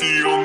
See you.